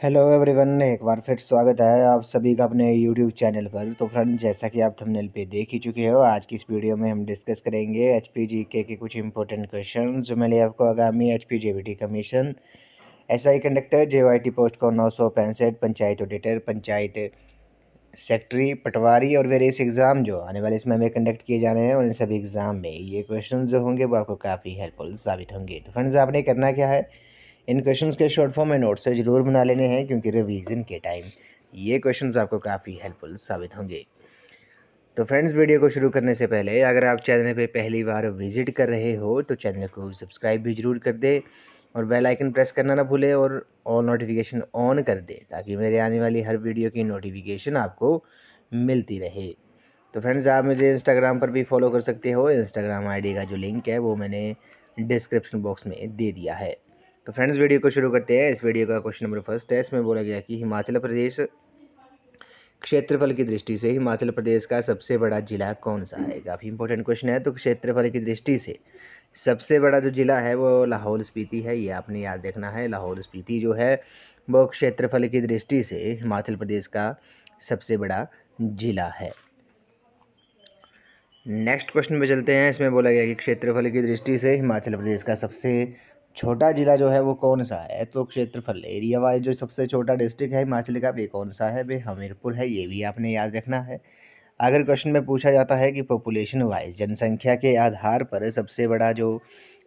Hello everyone एक बार फिर स्वागत है आप सभी का अपने यूट्यूब चैनल पर। तो फ्रेंड जैसा कि आप थंबनेल पे देख ही चुके हो, आज की इस वीडियो में हम डिस्कस करेंगे एच पी के के कुछ इंपॉर्टेंट क्वेश्चन जो मैंने आपको आगामी H P commission S I conductor J post को नौ सौ पैंसठ, पंचायत ऑडिटर पंचायत सेक्रेटरी पटवारी और वेरियस एग्ज़ाम जो आने वाले समय में कंडक्ट किए जाने हैं और इन सभी एग्ज़ाम में ये क्वेश्चन जो होंगे वो आपको काफ़ी हेल्पफुल साबित होंगे। तो फ्रेंड्स आपने करना क्या है? इन क्वेश्चंस के शॉर्ट फॉर्म में नोट्स से ज़रूर बना लेने हैं, क्योंकि रिवीजन के टाइम ये क्वेश्चंस आपको काफ़ी हेल्पफुल साबित होंगे। तो फ्रेंड्स वीडियो को शुरू करने से पहले, अगर आप चैनल पे पहली बार विज़िट कर रहे हो तो चैनल को सब्सक्राइब भी ज़रूर कर दें और बेल आइकन प्रेस करना ना भूलें और ऑल नोटिफिकेशन ऑन कर दें, ताकि मेरे आने वाली हर वीडियो की नोटिफिकेशन आपको मिलती रहे। तो फ्रेंड्स आप मुझे इंस्टाग्राम पर भी फॉलो कर सकते हो। इंस्टाग्राम आईडी का जो लिंक है, वो मैंने डिस्क्रिप्शन बॉक्स में दे दिया है। तो फ्रेंड्स, वीडियो को शुरू करते हैं। इस वीडियो का क्वेश्चन नंबर फ़र्स्ट है। इसमें बोला गया कि हिमाचल प्रदेश क्षेत्रफल की दृष्टि से हिमाचल प्रदेश का सबसे बड़ा जिला कौन सा है? काफ़ी इंपॉर्टेंट क्वेश्चन है। तो क्षेत्रफल की दृष्टि से सबसे बड़ा जो जिला है, वो लाहौल स्पीति है। ये आपने याद रखना है। लाहौल स्पीति जो है, वो क्षेत्रफल की दृष्टि से हिमाचल प्रदेश का सबसे बड़ा जिला है। नेक्स्ट क्वेश्चन पे चलते हैं। इसमें बोला गया कि क्षेत्रफल की दृष्टि से हिमाचल प्रदेश का सबसे छोटा जिला जो है वो कौन सा है? तो क्षेत्रफल एरिया वाइज जो सबसे छोटा डिस्ट्रिक्ट है हिमाचल का वे कौन सा है? वे हमीरपुर है, ये भी आपने याद रखना है। अगर क्वेश्चन में पूछा जाता है कि पॉपुलेशन वाइज जनसंख्या के आधार पर सबसे बड़ा जो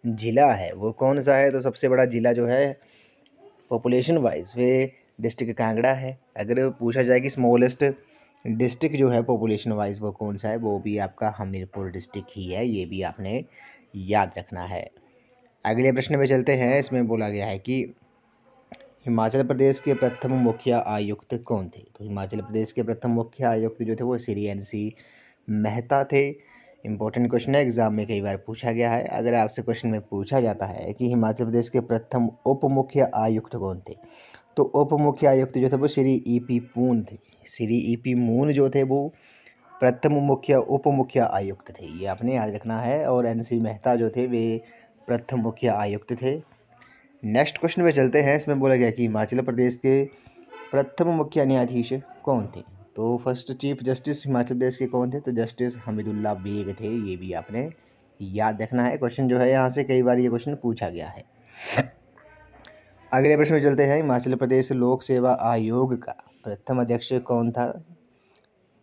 जिला है वो कौन सा है? तो सबसे बड़ा जिला जो है पॉपुलेशन वाइज वे डिस्ट्रिक्ट कांगड़ा है। अगर पूछा जाए कि स्मॉलेस्ट डिस्ट्रिक्ट जो है पॉपुलेशन वाइज वो कौन सा है? वो भी आपका हमीरपुर डिस्ट्रिक्ट ही है, ये भी आपने याद रखना है। अगले प्रश्न पे चलते हैं। इसमें बोला गया है कि हिमाचल प्रदेश के प्रथम मुख्य आयुक्त कौन थे? तो हिमाचल प्रदेश के प्रथम मुख्य आयुक्त जो थे वो श्री एन सी मेहता थे। इंपॉर्टेंट क्वेश्चन है। एग्ज़ाम में कई बार पूछा गया है। अगर आपसे क्वेश्चन में पूछा जाता है कि हिमाचल प्रदेश के प्रथम उप मुख्य आयुक्त कौन थे? तो उप मुख्य आयुक्त जो थे वो श्री ई पी पून थे। श्री ई पी मून जो थे वो प्रथम मुख्य, उप मुख्य आयुक्त थे। ये आपने याद रखना है। और एन सी मेहता जो थे वे प्रथम मुख्य आयुक्त थे। नेक्स्ट क्वेश्चन पे चलते हैं। इसमें बोला गया कि हिमाचल प्रदेश के प्रथम मुख्य न्यायाधीश कौन थे? तो first chief justice Himachal Pradesh के कौन थे? तो जस्टिस हमीदुल्ला बेग थे। ये भी आपने याद रखना है। क्वेश्चन जो है, यहाँ से कई बार ये क्वेश्चन पूछा गया है। अगले प्रश्न में चलते हैं। हिमाचल प्रदेश लोक सेवा आयोग का प्रथम अध्यक्ष कौन था?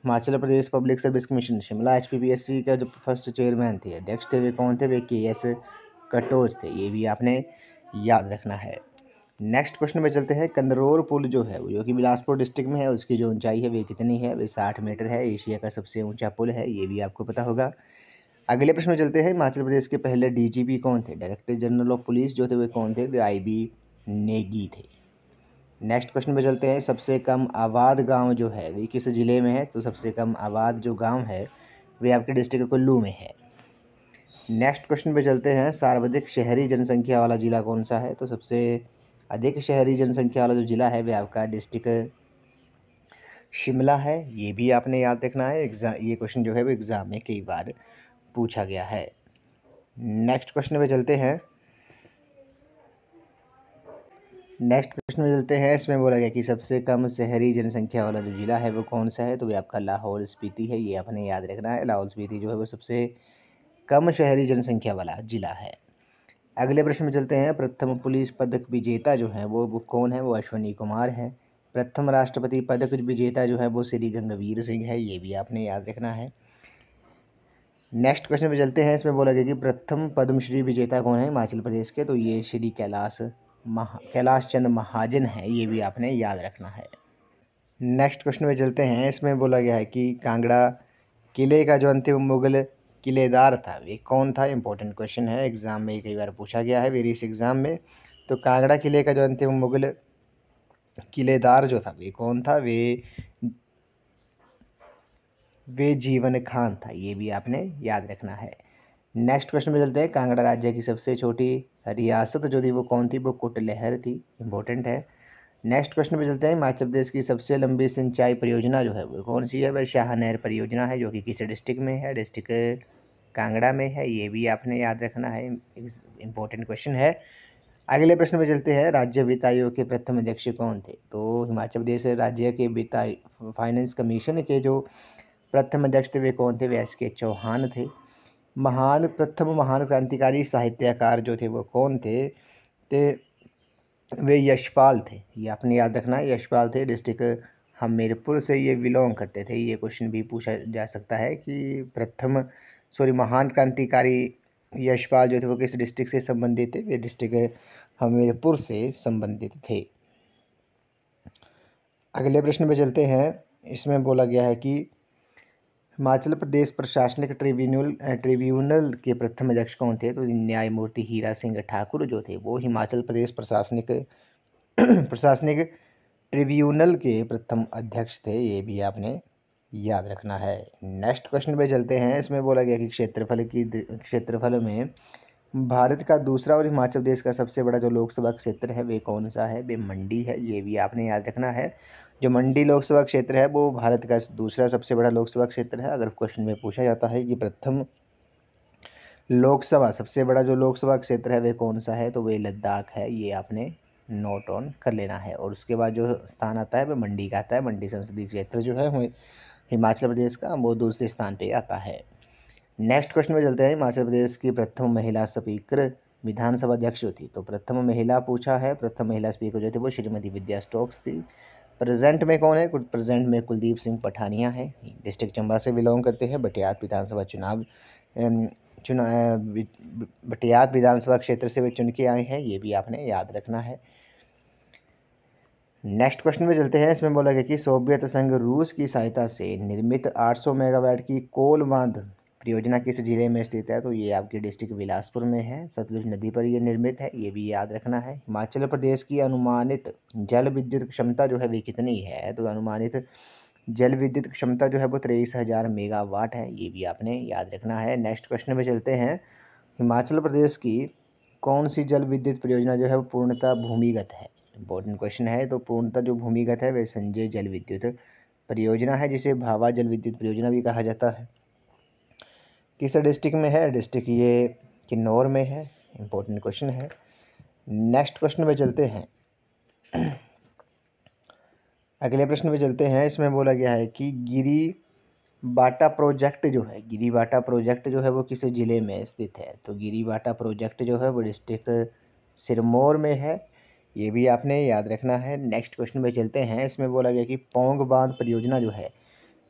Himachal Pradesh public service commission, Shimla HPPSC का जो फ़र्स्ट चेयरमैन थे, अध्यक्ष थे, वे कौन थे? वे के एस कटोज थे, ये भी आपने याद रखना है। नेक्स्ट क्वेश्चन पे चलते हैं, कंदरौर पुल जो है जो कि बिलासपुर डिस्ट्रिक्ट में है, उसकी जो ऊंचाई है, वे कितनी है? वे साठ मीटर है, एशिया का सबसे ऊँचा पुल है, ये भी आपको पता होगा। अगले प्रश्न में चलते हैं, हिमाचल प्रदेश के पहले डीजीपी कौन थे? डायरेक्टर जनरल ऑफ़ पुलिस जो थे, वे कौन थे? वे आई बी नेगी थे। नेक्स्ट क्वेश्चन पे चलते हैं, सबसे कम आबाद गाँव जो है, वे किस ज़िले में है? तो सबसे कम आबाद जो गाँव है, वे आपके डिस्ट्रिक्ट कुल्लू में है। नेक्स्ट क्वेश्चन पे चलते हैं। सर्वाधिक शहरी जनसंख्या वाला ज़िला कौन सा है? तो सबसे अधिक शहरी जनसंख्या वाला जो ज़िला है वह आपका डिस्ट्रिक्ट शिमला है। ये भी आपने याद रखना है। एग्ज़ाम ये क्वेश्चन जो है, वो एग्ज़ाम में कई बार पूछा गया है। नेक्स्ट क्वेश्चन पे चलते हैं। नेक्स्ट क्वेश्चन में चलते हैं। इसमें बोला गया कि सबसे कम शहरी जनसंख्या वाला जो ज़िला है, वो कौन सा है? तो वह आपका लाहौल स्पीति है। ये आपने याद रखना है। लाहौल स्पीति जो है, वो सबसे कम शहरी जनसंख्या वाला जिला है। अगले प्रश्न में चलते हैं। प्रथम पुलिस पदक विजेता जो है वो, कौन है? वो अश्वनी कुमार हैं। प्रथम राष्ट्रपति पदक विजेता जो है वो श्री गंगवीर सिंह है। ये भी आपने याद रखना है। नेक्स्ट क्वेश्चन पे चलते हैं। इसमें बोला गया कि प्रथम पद्मश्री विजेता कौन है हिमाचल प्रदेश के? तो ये श्री कैलाश महा कैलाश चंद महाजन है। ये भी आपने याद रखना है। नेक्स्ट क्वेश्चन पे चलते हैं। इसमें बोला गया है कि कांगड़ा किले का जो अंतिम मुगल किलेदार था। वे कौन था? इंपॉर्टेंट क्वेश्चन है। एग्ज़ाम में कई बार पूछा गया है वेरियस एग्ज़ाम में। तो कांगड़ा किले का जो अंतिम मुगल किलेदार जो था वे कौन था? वे वे जीवन खान था। ये भी आपने याद रखना है। नेक्स्ट क्वेश्चन में चलते हैं। कांगड़ा राज्य की सबसे छोटी रियासत जो थी, वो कौन थी? वो कुटलहर थी। इंपॉर्टेंट है। नेक्स्ट क्वेश्चन पे चलते हैं। हिमाचल प्रदेश की सबसे लंबी सिंचाई परियोजना जो है, वो कौन सी है? वह शाह नहर परियोजना है, जो कि किस डिस्ट्रिक्ट में है। डिस्ट्रिक्ट कांगड़ा में है, ये भी आपने याद रखना है इम्पोर्टेंट क्वेश्चन है। अगले प्रश्न में चलते हैं, राज्य वित्त आयोग के प्रथम अध्यक्ष कौन थे? तो हिमाचल प्रदेश राज्य के वित्त फाइनेंस कमीशन के जो प्रथम अध्यक्ष थे, वे कौन थे? वे एस के चौहान थे। महान, प्रथम महान क्रांतिकारी साहित्यकार जो थे, वो कौन थे? ते, वे यशपाल थे। ये आपने याद रखना है, यशपाल थे डिस्ट्रिक्ट हमीरपुर से ये बिलोंग करते थे। ये क्वेश्चन भी पूछा जा सकता है कि प्रथम सॉरी, महान क्रांतिकारी यशपाल जो थे वो किस डिस्ट्रिक्ट से संबंधित थे? वे डिस्ट्रिक्ट हमीरपुर से संबंधित थे। अगले प्रश्न में चलते हैं। इसमें बोला गया है कि हिमाचल प्रदेश प्रशासनिक ट्रिब्यूनल ट्रिब्यूनल के प्रथम अध्यक्ष कौन थे? तो न्यायमूर्ति हीरा सिंह ठाकुर जो थे वो हिमाचल प्रदेश प्रशासनिक प्रशासनिक ट्रिब्यूनल के प्रथम अध्यक्ष थे, ये भी आपने याद रखना है। नेक्स्ट क्वेश्चन पे चलते हैं। इसमें बोला गया कि क्षेत्रफल की क्षेत्रफल में भारत का दूसरा और हिमाचल प्रदेश का सबसे बड़ा जो लोकसभा क्षेत्र है, वे कौन सा है? वे मंडी है, ये भी आपने याद रखना है। जो मंडी लोकसभा क्षेत्र है, वो भारत का दूसरा सबसे बड़ा लोकसभा क्षेत्र है। अगर क्वेश्चन में पूछा जाता है कि प्रथम लोकसभा सबसे बड़ा जो लोकसभा क्षेत्र है, वे कौन सा है? तो वे लद्दाख है, ये आपने नोट ऑन कर लेना है। और उसके बाद जो स्थान आता है वह मंडी का आता है। मंडी संसदीय क्षेत्र जो है हिमाचल प्रदेश का वो दूसरे स्थान पे आता है। नेक्स्ट क्वेश्चन में चलते हैं। हिमाचल प्रदेश की प्रथम महिला स्पीकर विधानसभा अध्यक्ष जो थी तो प्रथम महिला पूछा है। प्रथम महिला स्पीकर जो थी, वो श्रीमती विद्या स्टोक्स थी। प्रेजेंट में कौन है? प्रेजेंट में कुलदीप सिंह पठानिया है। डिस्ट्रिक्ट चंबा से बिलोंग करते हैं। बटियात विधानसभा चुनाव चुनाव बटियात विधानसभा क्षेत्र से वे चुन के आए हैं। ये भी आपने याद रखना है। नेक्स्ट क्वेश्चन में चलते हैं। इसमें बोला गया कि सोवियत संघ रूस की सहायता से निर्मित 800 मेगावाट की कोल बाँध परियोजना किस ज़िले में स्थित है? तो ये आपके डिस्ट्रिक्ट बिलासपुर में है। सतलुज नदी पर ये निर्मित है। ये भी याद रखना है। हिमाचल प्रदेश की अनुमानित जल विद्युत क्षमता जो है वे कितनी है? तो अनुमानित जल विद्युत क्षमता जो है वो तेईस हज़ार मेगावाट है। ये भी आपने याद रखना है। नेक्स्ट क्वेश्चन में चलते हैं। हिमाचल प्रदेश की कौन सी जल विद्युत परियोजना जो है वो पूर्णतः भूमिगत है? इंपॉर्टेंट क्वेश्चन है तो पूर्णतः जो भूमिगत है, वह संजय जल विद्युत परियोजना है, जिसे भावा जल विद्युत परियोजना भी कहा जाता है। किस डिस्ट्रिक्ट में है? डिस्ट्रिक्ट ये किन्नौर में है इम्पोर्टेंट क्वेश्चन है। नेक्स्ट क्वेश्चन पे चलते हैं। अगले प्रश्न पे चलते हैं, इसमें बोला गया है कि गिरी बाटा प्रोजेक्ट जो है, गिरी बाटा प्रोजेक्ट जो है, वो किस ज़िले में स्थित है? तो गिरी बाटा प्रोजेक्ट जो है, वो डिस्ट्रिक्ट सिरमौर में है ये भी आपने याद रखना है। नेक्स्ट क्वेश्चन पे चलते हैं। इसमें बोला गया कि पोंग बाँध परियोजना जो है,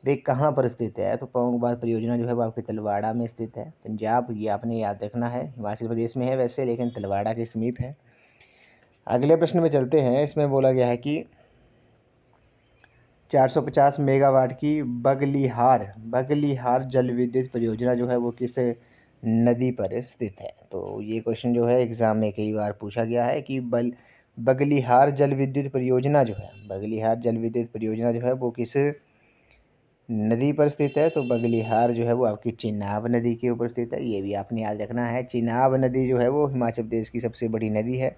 वे कहाँ पर स्थित है? तो पोंग बाँध परियोजना जो है, वो आपके तलवाड़ा में स्थित है। पंजाब, ये आपने याद रखना है। हिमाचल प्रदेश में है वैसे, लेकिन तलवाड़ा के समीप है। अगले प्रश्न में चलते हैं। इसमें बोला गया है कि 450 मेगावाट की बगलीहार बगलीहार जल विद्युत परियोजना जो है, वो किस नदी पर स्थित है? तो ये क्वेश्चन जो है, एग्ज़ाम में कई बार पूछा गया है कि बल बगलीहार जल विद्युत परियोजना जो है, बगलीहार जल विद्युत परियोजना जो है, वो किस नदी पर स्थित है? तो बगलीहार जो है, वो आपकी चिनाब नदी के ऊपर स्थित है। ये भी आपने याद रखना है चिनाब नदी जो है, वो हिमाचल प्रदेश की सबसे बड़ी नदी है।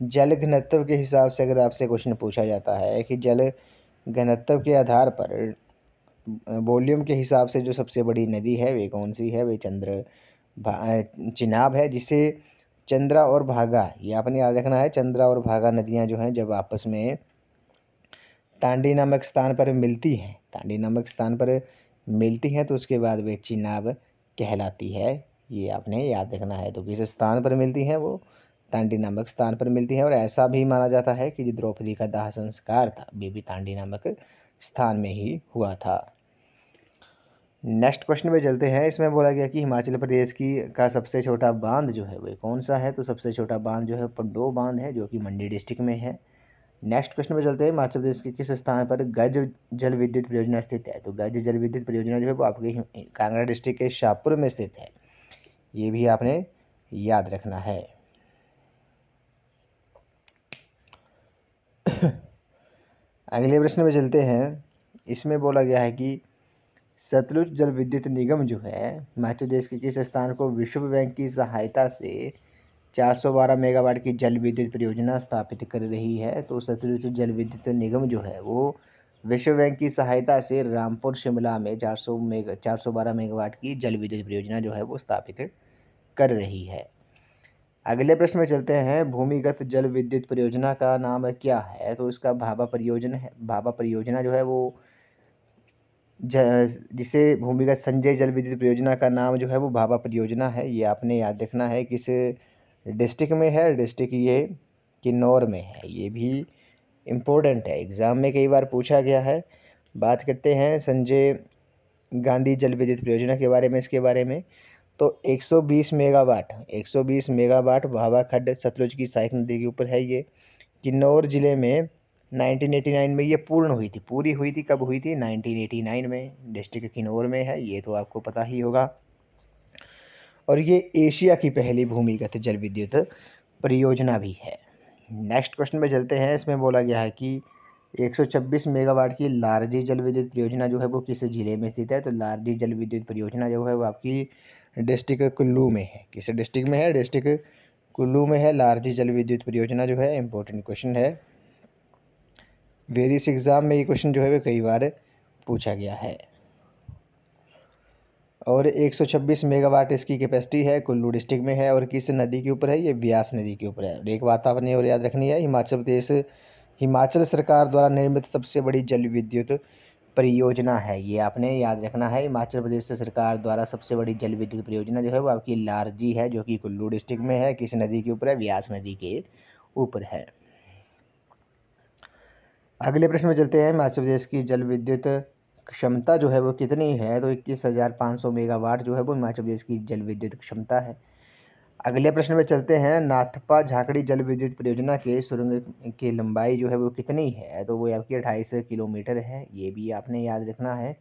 जल घनत्व के हिसाब से अगर आपसे क्वेश्चन पूछा जाता है कि जल घनत्व के आधार पर, वॉल्यूम के हिसाब से जो सबसे बड़ी नदी है, वे कौन सी है? वे चंद्र चिनाब है, जिसे चंद्रा और भागा। ये आपने याद रखना है, चंद्रा और भागा नदियाँ जो हैं जब आपस में तांडी नामक स्थान पर मिलती हैं। तांडी नामक स्थान पर मिलती हैं तो उसके बाद वे चिनाब कहलाती है। ये आपने याद रखना है। तो किस स्थान पर मिलती हैं वो? तांडी नामक स्थान पर मिलती हैं और ऐसा भी माना जाता है कि जो द्रौपदी का दाह संस्कार था भी तांडी नामक स्थान में ही हुआ था। नेक्स्ट क्वेश्चन पे चलते हैं। इसमें बोला गया कि हिमाचल प्रदेश की का सबसे छोटा बाँध जो है वो कौन सा है? तो सबसे छोटा बाँध जो है पंडो बाँध है, जो कि मंडी डिस्ट्रिक्ट में है। नेक्स्ट क्वेश्चन पे चलते हैं। हिमाचल प्रदेश के किस स्थान पर गज जल विद्युत परियोजना स्थित है? तो गज जल विद्युत परियोजना जो है, वो आपके कांगड़ा डिस्ट्रिक्ट के शाहपुर में स्थित है। ये भी आपने याद रखना है। अगले प्रश्न में चलते हैं। इसमें बोला गया है कि सतलुज जल विद्युत निगम जो है हिमाचल प्रदेश के किस स्थान को विश्व बैंक की सहायता से 412 मेगावाट की जल विद्युत परियोजना स्थापित कर रही है तो सतलुज जल विद्युत निगम जो है, वो विश्व बैंक की सहायता से रामपुर, शिमला में 400 मेगा बारह मेगावाट की जल विद्युत परियोजना जो है, वो स्थापित कर रही है। अगले प्रश्न में चलते हैं, भूमिगत जल विद्युत परियोजना का नाम क्या है? तो इसका भाभा परियोजना है, भाभा परियोजना जो है, वो जिसे भूमिगत संजय जल विद्युत परियोजना का नाम जो है वो भाभा परियोजना है, ये आपने याद रखना है किस डिस्ट्रिक्ट में है, डिस्ट्रिक्ट ये किन्नौर में है, ये भी इम्पोर्टेंट है। एग्ज़ाम में कई बार पूछा गया है। बात करते हैं संजय गांधी जल विद्युत परियोजना के बारे में, इसके बारे में। तो 120 मेगावाट 120 मेगावाट भाभा खड्ड सतलुज की सहायक नदी के ऊपर है ये। किन्नौर ज़िले में 1989 में ये पूर्ण हुई थी। पूरी हुई थी, कब हुई थी? 1989 में, डिस्ट्रिक्ट किन्नौर में है, ये तो आपको पता ही होगा। और ये एशिया की पहली भूमिगत जल विद्युत परियोजना भी है। नेक्स्ट क्वेश्चन में चलते हैं। इसमें बोला गया है कि 126 मेगावाट की लारजी जल विद्युत परियोजना जो है वो किस ज़िले में स्थित है? तो लारजी जल विद्युत परियोजना जो है वो आपकी डिस्ट्रिक्ट कुल्लू में है। किस डिस्ट्रिक्ट में है? डिस्ट्रिक्ट कुल्लू में है। लारजी जल विद्युत परियोजना जो है इंपॉर्टेंट क्वेश्चन है। वेरियस एग्ज़ाम में ये क्वेश्चन जो है वो कई बार पूछा गया है। और 126 मेगावाट इसकी कैपेसिटी है, कुल्लू डिस्ट्रिक्ट में है और किस नदी के ऊपर है? ये ब्यास नदी के ऊपर है। और एक बात आपने और याद रखनी है, हिमाचल प्रदेश, हिमाचल सरकार द्वारा निर्मित सबसे बड़ी जल विद्युत परियोजना है। ये आपने याद रखना है, हिमाचल प्रदेश सरकार द्वारा सबसे बड़ी जल विद्युत परियोजना जो है वो आपकी लारजी है, जो कि कुल्लू डिस्ट्रिक्ट में है, किस नदी के ऊपर है? व्यास नदी के ऊपर है। अगले प्रश्न में चलते हैं। हिमाचल प्रदेश की जल विद्युत क्षमता जो है वो कितनी है? तो इक्कीस हज़ार पाँच सौ मेगावाट जो है वो हिमाचल प्रदेश की जल विद्युत क्षमता है। अगले प्रश्न में चलते हैं। नाथपा झाकड़ी जल विद्युत परियोजना के सुरंग की लंबाई जो है वो कितनी है? तो वो आपकी अट्ठाईस किलोमीटर है, ये भी आपने याद रखना है।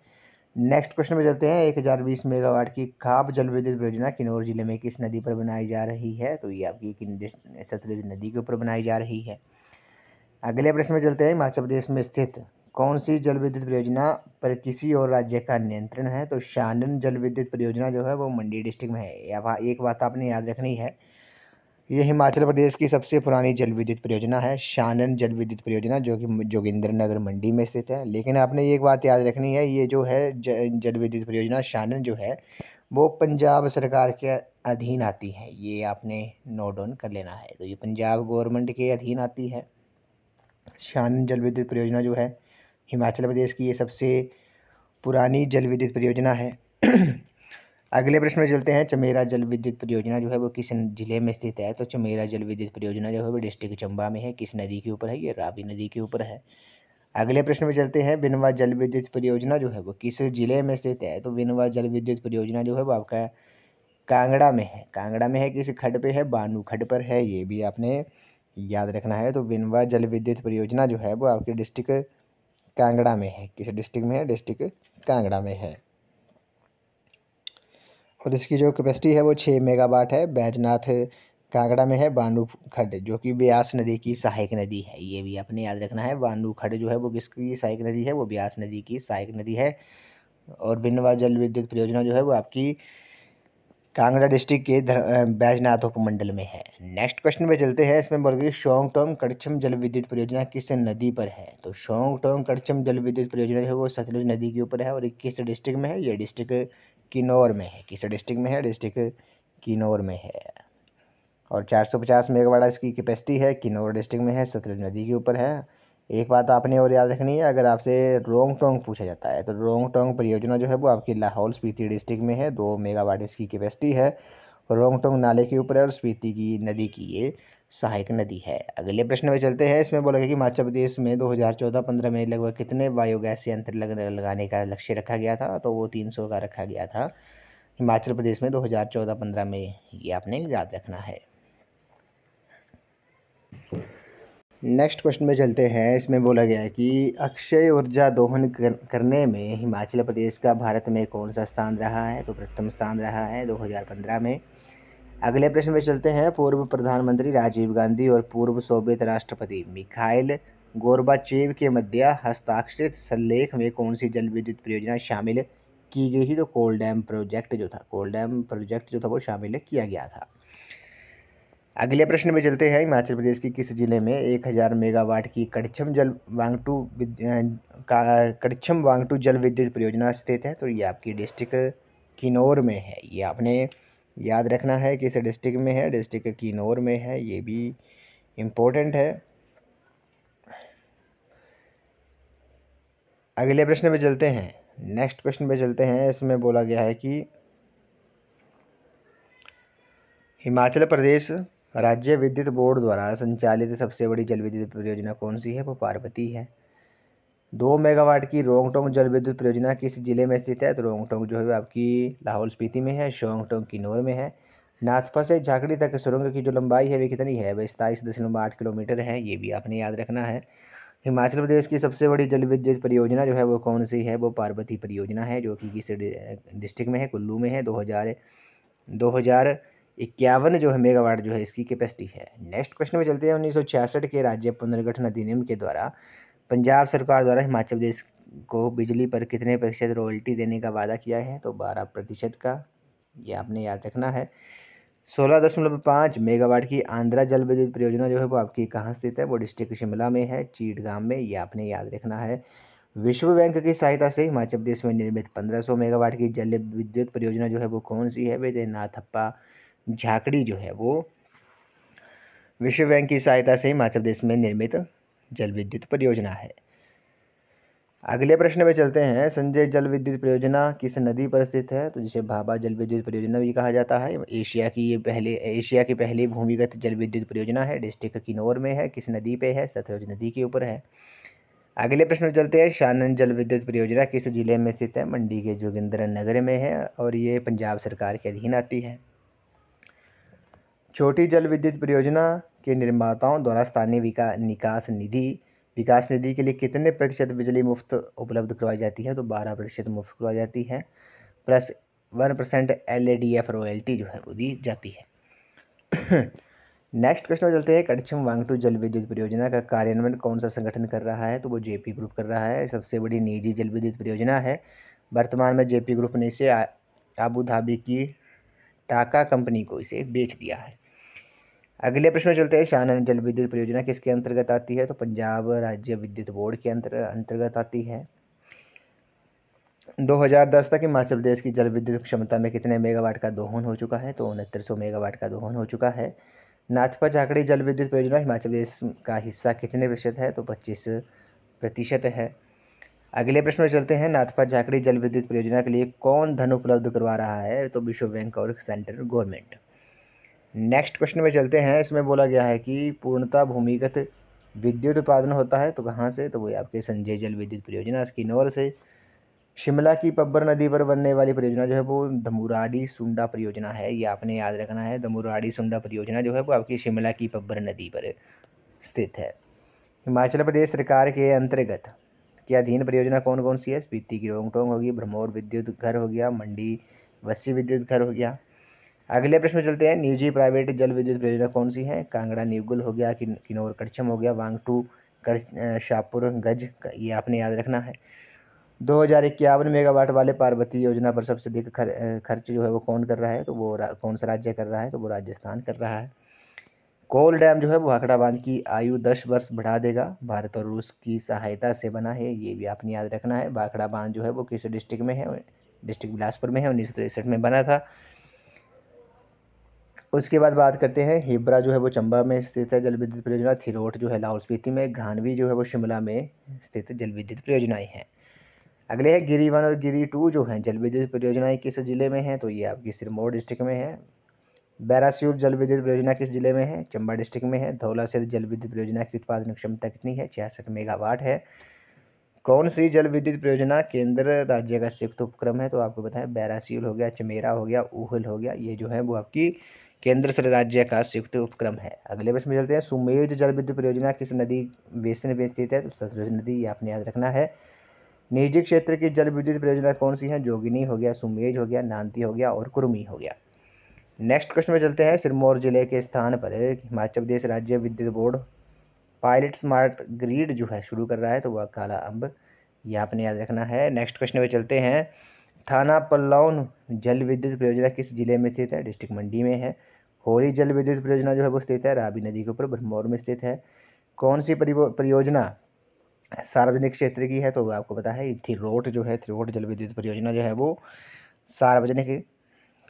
नेक्स्ट क्वेश्चन में चलते हैं। एक हज़ार बीस मेगावाट की खाप जल विद्युत परियोजना किन्नौर ज़िले में किस नदी पर बनाई जा रही है? तो ये आपकी सतलुज नदी के ऊपर बनाई जा रही है। अगले प्रश्न में चलते हैं। हिमाचल प्रदेश में स्थित कौन सी जल विद्युत परियोजना पर किसी और राज्य का नियंत्रण है? तो शानन जल विद्युत परियोजना जो है, वो मंडी डिस्ट्रिक्ट में है। या एक बात आपने याद रखनी है। ये हिमाचल प्रदेश की सबसे पुरानी जल विद्युत परियोजना है, शानन जल विद्युत परियोजना, जो कि जोगिंद्र नगर मंडी में स्थित है। लेकिन आपने एक बात याद रखनी है, ये जो है जल विद्युत परियोजना शानन जो है, वो पंजाब सरकार के अधीन आती है। ये आपने नोट डाउन कर लेना है। तो ये पंजाब गवर्नमेंट के अधीन आती है। शानन जल विद्युत परियोजना जो है, हिमाचल प्रदेश की ये सबसे पुरानी जल विद्युत परियोजना है। अगले प्रश्न में चलते हैं। चमेरा जल विद्युत परियोजना जो है, वो किस ज़िले में स्थित है? तो चमेरा जल विद्युत परियोजना जो है, वो डिस्ट्रिक्ट चंबा में है। किस नदी के ऊपर है? ये रावी नदी के ऊपर है। अगले प्रश्न में चलते हैं। बिनवा जल विद्युत परियोजना जो है, वो किस ज़िले में स्थित है? तो बिनवा जल विद्युत परियोजना जो है, वो आपका कांगड़ा में है। कांगड़ा में है किस खड पे है? बानू खड पर है। ये भी आपने याद रखना है तो विनवा जल विद्युत परियोजना जो है, वो आपके डिस्ट्रिक्ट कांगड़ा में है। किस डिस्ट्रिक्ट में है? डिस्ट्रिक्ट कांगड़ा में है। और इसकी जो कैपेसिटी है, वो छः मेगावाट है। बैजनाथ कांगड़ा में है, बानू खड जो कि ब्यास नदी की सहायक नदी है। ये भी आपने याद रखना है, बानू खड जो है, वो किसकी सहायक नदी है? वो ब्यास नदी की सहायक नदी है। और बिनवा जल विद्युत परियोजना जो है, वो आपकी कांगड़ा डिस्ट्रिक्ट के बैजनाथ उपमंडल में है। नेक्स्ट क्वेश्चन पे चलते हैं। इसमें बोल गई शोंग टोंग कड़छम जल विद्युत परियोजना किस नदी पर है? तो शोंग टोंग कड़छम जल विद्युत परियोजना जो है वो सतलुज नदी के ऊपर है और किस डिस्ट्रिक्ट में है? ये डिस्ट्रिक्ट किन्नौर में है। किस डिस्ट्रिक्ट में है? डिस्ट्रिक्ट किन्नौर में है। और 450 मेगावाट इसकी कैपेसिटी है। किन्नौर डिस्ट्रिक्ट में है, सतलुज नदी के ऊपर है। एक बात आपने और याद रखनी है, अगर आपसे रोंग टोंग पूछा जाता है तो रोंग टोंग परियोजना जो है वो आपकी लाहौल स्पीति डिस्ट्रिक्ट में है, दो मेगावाट इसकी कैपेसिटी है रोंग टोंग नाले के ऊपर है और स्पीति की नदी की ये सहायक नदी है। अगले प्रश्न में चलते हैं, इसमें बोला गया कि हिमाचल प्रदेश में 2014-15 में लगभग कितने बायोगैस यंत्र लगाने का लक्ष्य रखा गया था? तो वो 300 का रखा गया था। हिमाचल प्रदेश में 2014-15 में ये आपने याद रखना है। नेक्स्ट क्वेश्चन में चलते हैं। इसमें बोला गया है कि अक्षय ऊर्जा दोहन कर, करने में हिमाचल प्रदेश का भारत में कौन सा स्थान रहा है? तो प्रथम स्थान रहा है 2015 में। अगले प्रश्न में चलते हैं। पूर्व प्रधानमंत्री राजीव गांधी और पूर्व सोवियत राष्ट्रपति मिखाइल गोरबाचेव के मध्य हस्ताक्षरित संलेख में कौन सी जल विद्युत परियोजना शामिल की गई थी? तो कोल डैम प्रोजेक्ट जो था कोल डैम प्रोजेक्ट जो था वो शामिल किया गया था। अगले प्रश्न में चलते हैं। हिमाचल प्रदेश के किस ज़िले में एक हज़ार मेगावाट की कड़छम जल वांगटू कड़छम वांगटू जल विद्युत परियोजना स्थित है? तो ये आपकी डिस्ट्रिक्ट किन्नौर में है। ये आपने याद रखना है किस डिस्ट्रिक्ट में है, डिस्ट्रिक्ट किन्नौर में है। ये भी इम्पोर्टेंट है। अगले प्रश्न पे चलते हैं। नेक्स्ट क्वेश्चन पे चलते हैं। इसमें बोला गया है कि हिमाचल प्रदेश राज्य विद्युत बोर्ड द्वारा संचालित सबसे बड़ी जल विद्युत परियोजना कौन सी है? वो पार्वती है। दो मेगावाट की रोंगटोंग जल विद्युत परियोजना किस ज़िले में स्थित है? तो रोंगटोंग जो है आपकी लाहौल स्पीति में है, शोंगटोंग, किन्नौर में है। नाथपा से झाकड़ी तक सुरंग की जो लंबाई है, वे कितनी है? वह सताईस दशमलव आठ किलोमीटर है, ये भी आपने याद रखना है। हिमाचल प्रदेश की सबसे बड़ी जल विद्युत परियोजना जो है वो कौन सी है? वो पार्वती परियोजना है, जो कि किस डिस्ट्रिक्ट में है, कुल्लू में है। दो हज़ार दो हज़ार इक्यावन जो है मेगावाट जो है इसकी कैपेसिटी है। नेक्स्ट क्वेश्चन में चलते हैं, उन्नीस सौ छियासठ के राज्य पुनर्गठन अधिनियम के द्वारा। पंजाब सरकार द्वारा हिमाचल प्रदेश को बिजली पर कितने प्रतिशत रॉयल्टी देने का वादा किया है? तो बारह प्रतिशत का, ये आपने याद रखना है। सोलह दशमलव पाँच मेगावाट की आंध्रा जल विद्युत परियोजना जो है वो आपकी कहाँ स्थित है? वो डिस्ट्रिक्ट शिमला में है चीटगाम में, ये आपने याद रखना है। विश्व बैंक की सहायता से हिमाचल प्रदेश में निर्मित 1500 मेगावाट की जल विद्युत परियोजना जो है वो कौन सी है? वे नाथप्पा झाकड़ी जो है वो विश्व बैंक की सहायता से हिमाचल प्रदेश में निर्मित जल विद्युत परियोजना है। अगले प्रश्न में चलते हैं। संजय, जल विद्युत परियोजना किस नदी पर स्थित है? तो जिसे भाभा जल विद्युत परियोजना भी कहा जाता है। एशिया की ये पहले, एशिया की पहली भूमिगत जल विद्युत परियोजना है। डिस्ट्रिक्ट किन्नौर में है। किस नदी पे है? सतलुज नदी के ऊपर है। अगले प्रश्न में चलते हैं। शानन जल विद्युत परियोजना किस ज़िले में स्थित है? मंडी के जोगिंद्र नगर में है और ये पंजाब सरकार के अधीन आती है। छोटी जल विद्युत परियोजना के निर्माताओं द्वारा स्थानीय विकास निकास निधि, विकास निधि के लिए कितने प्रतिशत बिजली मुफ़्त उपलब्ध करवाई जाती है? तो बारह प्रतिशत मुफ़्त करवाई जाती है। Plus one percent L A D F royalty जो है वो दी जाती है। नेक्स्ट क्वेश्चन में चलते हैं। कड़छम वांगटू जल विद्युत परियोजना का कार्यान्वयन कौन सा संगठन कर रहा है? तो वो जेपी ग्रुप कर रहा है। सबसे बड़ी निजी जल विद्युत परियोजना है। वर्तमान में जेपी ग्रुप ने इसे आबू धाबी की टाका कंपनी को इसे बेच दिया है। अगले प्रश्न में चलते हैं। शाहन जल विद्युत परियोजना किसके अंतर्गत आती है? तो पंजाब राज्य विद्युत बोर्ड के अंतर, अंतर्गत आती है। 2010 तक हिमाचल प्रदेश की जल विद्युत क्षमता में कितने मेगावाट का दोहन हो चुका है? तो उनहत्तर सौ मेगावाट का दोहन हो चुका है। नाथपा झाकड़ी जल विद्युत परियोजना हिमाचल प्रदेश का हिस्सा कितने प्रतिशत है? तो पच्चीस प्रतिशत है। अगले प्रश्न में चलते हैं। नाथपा झाकड़ी जल विद्युत परियोजना के लिए कौन धन उपलब्ध करवा रहा है? तो विश्व बैंक और सेंट्रल गवर्नमेंट। नेक्स्ट क्वेश्चन में चलते हैं। इसमें बोला गया है कि पूर्णता भूमिगत विद्युत उत्पादन होता है तो कहाँ से? तो वही आपके संजय जल विद्युत परियोजना, किन्नौर से। शिमला की पब्बर नदी पर बनने वाली परियोजना जो है वो धमुराडी सुंडा परियोजना है। ये आपने याद रखना है, धमुराडी सुंडा परियोजना जो है वो आपकी शिमला की पब्बर नदी पर स्थित है। हिमाचल प्रदेश सरकार के अंतर्गत के अधीन परियोजना कौन कौन सी है? स्पीति की रोंगटोंग होगी, भ्रमौर विद्युत घर हो गया, मंडी वसी विद्युत घर हो गया। अगले प्रश्न में चलते हैं। निजी प्राइवेट जल विद्युत परियोजना कौन सी है? कांगड़ा न्यूगुल हो गया किन्नौर कड़छम हो गया वांगटू कड़ शाहपुर गज ये आपने याद रखना है। दो हज़ार इक्यावन मेगावाट वाले पार्वती योजना पर सबसे अधिक खर, खर्च जो है वो कौन कर रहा है? तो वो कौन सा राज्य कर रहा है? तो वो राजस्थान कर रहा है। कोल डैम जो है वो हाखड़ा बाँध की आयु दस वर्ष बढ़ा देगा। भारत और रूस की सहायता से बना है ये भी आपने याद रखना है। भाखड़ा बाँध जो है वो किस डिस्ट्रिक्ट में है? डिस्ट्रिक्ट बिलासपुर में है उन्नीस में बना था। उसके बाद बात करते हैं, हिब्रा जो है वो चंबा में स्थित है जल विद्युत परियोजना, थिरोट जो है लाहौल स्पीति में, घानवी जो है वो शिमला में स्थित जल विद्युत परियोजनाएँ हैं। अगले है, गिरी वन और गिरी टू जो हैं जल विद्युत परियोजनाएँ किस ज़िले में हैं? तो ये आपकी सिरमौर डिस्ट्रिक्ट में है। बैरास्यूर जल विद्युत परियोजना किस ज़िले में है? चंबा डिस्ट्रिक्ट में है। धौला से जल विद्युत परियोजना की उत्पादन क्षमता कितनी है? छियासठ मेगावाट है। कौन सी जल विद्युत परियोजना केंद्र राज्य का संयुक्त उपक्रम है? तो आपको बताएँ बैरासील हो गया, चमेरा हो गया, ऊहल हो गया, ये जो है वो आपकी केंद्र राज्य का संयुक्त उपक्रम है। अगले प्रश्न में चलते हैं। सुमेज जल विद्युत परियोजना किस नदी बेसिन में स्थित है? तो सतलुज नदी आपने याद रखना है। निजी क्षेत्र की जल विद्युत परियोजना कौन सी है? जोगिनी हो गया सुमेज हो गया नांती हो गया और कुर्मी हो गया। नेक्स्ट क्वेश्चन में चलते हैं। सिरमौर ज़िले के स्थान पर हिमाचल प्रदेश राज्य विद्युत बोर्ड पायलट स्मार्ट ग्रीड जो है शुरू कर रहा है तो वह काला अम्ब ये आपने याद रखना है। नेक्स्ट क्वेश्चन में चलते हैं। थाना पल्लौन जल विद्युत परियोजना किस ज़िले में स्थित है? डिस्ट्रिक्ट मंडी में है। होली जल विद्युत परियोजना जो है वो स्थित है राबी नदी के ऊपर ब्रह्मौर में स्थित है। कौन सी परियोजना सार्वजनिक क्षेत्र की है? तो आपको पता है थिरोट जो है थिरोट जल विद्युत परियोजना जो है वो सार्वजनिक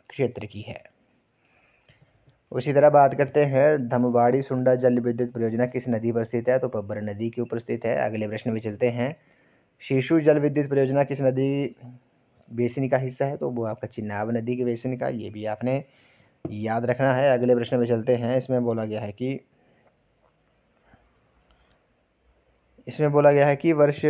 क्षेत्र की है। उसी तरह बात करते हैं, धमवाड़ी सुंडा जल विद्युत परियोजना किस नदी पर स्थित है? तो पब्बर नदी के ऊपर स्थित है। अगले प्रश्न में चलते हैं, शीशु जल विद्युत परियोजना किस नदी बेसिन का हिस्सा है तो वो आपका चिन्नाब नदी के बेसिन का, ये भी आपने याद रखना है। अगले प्रश्न में चलते हैं। इसमें बोला गया है कि, इसमें बोला गया है कि वर्ष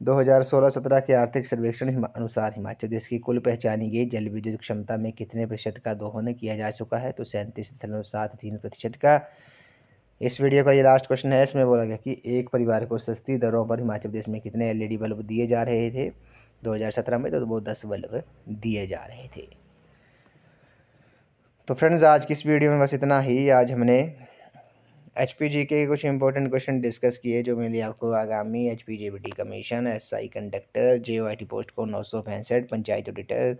2016-17 के आर्थिक सर्वेक्षण अनुसार हिमाचल देश की कुल पहचानी गई जल विद्युत क्षमता में कितने प्रतिशत का दोहन किया जा चुका है? तो सैंतीस दशमलव सात तीन प्रतिशत का। इस वीडियो का ये लास्ट क्वेश्चन है। इसमें बोला गया कि एक परिवार को सस्ती दरों पर हिमाचल प्रदेश में कितने एलईडी बल्ब दिए जा रहे थे? 2017 में तो वो दस बल्ब दिए जा रहे थे। तो फ्रेंड्स आज की इस वीडियो में बस इतना ही। आज हमने एच के कुछ इंपॉर्टेंट क्वेश्चन डिस्कस किए, जो मेरे लिए आपको आगामी H P commission S I conductor J post को नौ सौ पैंसठ, पंचायत ऑडिटर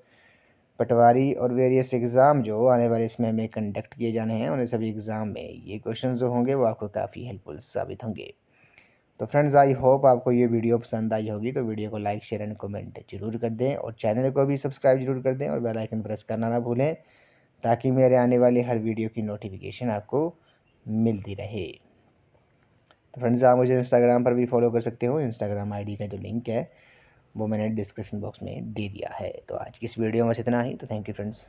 पटवारी और वेरियस एग्ज़ाम जो आने वाले इसमें हमें कंडक्ट किए जाने हैं, उन्हें सभी एग्ज़ाम में ये क्वेश्चन जो होंगे, वो आपको काफ़ी हेल्पफुल साबित होंगे। तो फ्रेंड्स आई होप आपको ये वीडियो पसंद आई होगी तो वीडियो को लाइक शेयर एंड कमेंट ज़रूर कर दें और चैनल को भी सब्सक्राइब ज़रूर कर दें और बेल आइकन प्रेस करना ना भूलें ताकि मेरे आने वाली हर वीडियो की नोटिफिकेशन आपको मिलती रहे। तो फ्रेंड्स आप मुझे इंस्टाग्राम पर भी फॉलो कर सकते हो। इंस्टाग्राम आईडी का जो लिंक है, वो मैंने डिस्क्रिप्शन बॉक्स में दे दिया है। तो आज की इस वीडियो में इतना ही। तो थैंक यू फ्रेंड्स